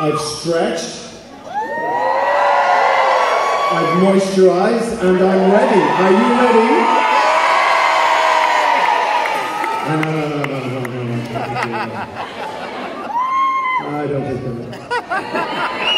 I've stretched. I've moisturized and I'm ready. Are you ready? I don't think that.